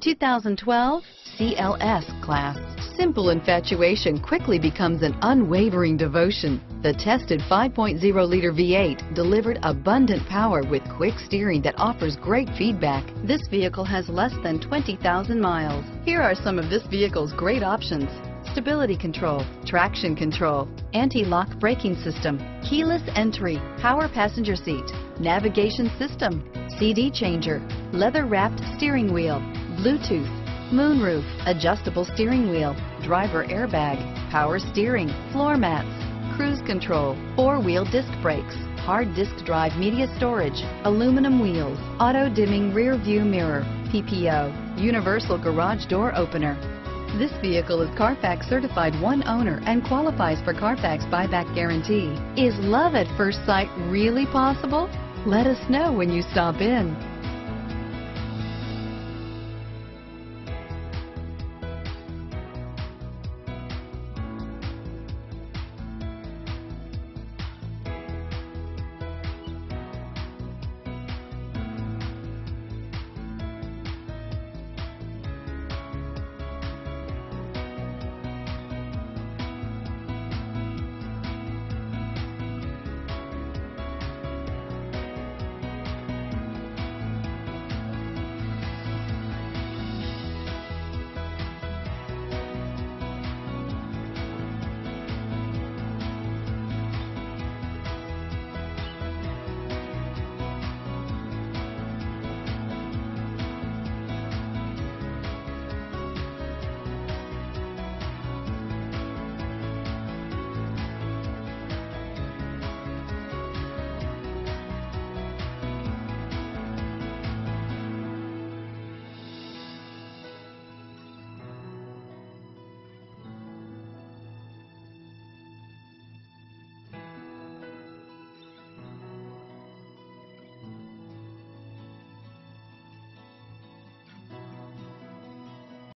2012 CLS Class. Simple infatuation quickly becomes an unwavering devotion. The tested 5.0-liter V8 delivered abundant power with quick steering that offers great feedback. This vehicle has less than 20,000 miles. Here are some of this vehicle's great options. Stability control, traction control, anti-lock braking system, keyless entry, power passenger seat, navigation system, CD changer, leather wrapped steering wheel, Bluetooth, moonroof, adjustable steering wheel, driver airbag, power steering, floor mats, cruise control, four-wheel disc brakes, hard disk drive media storage, aluminum wheels, auto dimming rear view mirror, PPO, universal garage door opener. This vehicle is Carfax certified one owner and qualifies for Carfax buyback guarantee. Is love at first sight really possible? Let us know when you stop in.